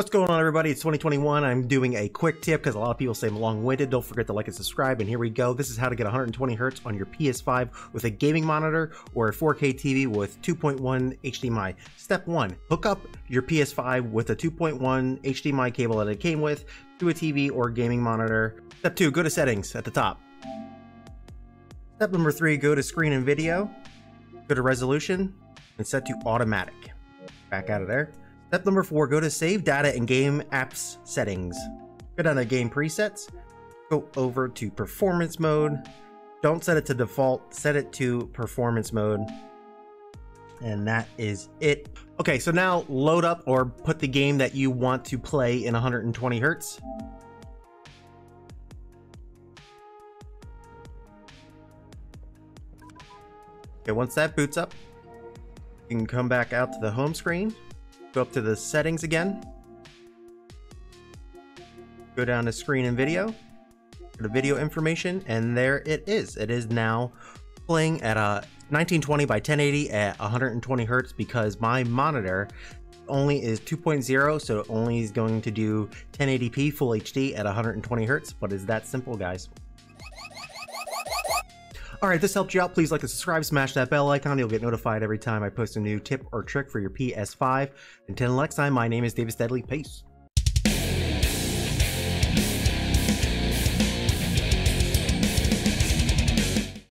What's going on everybody? It's 2021. I'm doing a quick tip because a lot of people say I'm long-winded. Don't forget to like and subscribe. And here we go. This is how to get 120 hertz on your PS5 with a gaming monitor or a 4K TV with 2.1 HDMI. Step one, hook up your PS5 with a 2.1 HDMI cable that it came with to a TV or gaming monitor. Step two, go to settings at the top. Step number three, go to screen and video, go to resolution and set to automatic. Back out of there. Step number four, go to save data and game apps settings. Go down to game presets, go over to performance mode. Don't set it to default, set it to performance mode. And that is it. Okay, so now load up or put the game that you want to play in 120 hertz. Okay, once that boots up, you can come back out to the home screen Go up to the settings again. Go down to screen and video. Go to video information, and there it is. It is now playing at uh, a 1920 by 1080 at 120 hertz because my monitor only is 2.0 so it only is going to do 1080p full HD at 120 hertz but it's that simple guys Alright, this helped you out. Please like and subscribe, smash that bell icon. You'll get notified every time I post a new tip or trick for your PS5. Until next time, my name is Davis Deadly. Peace.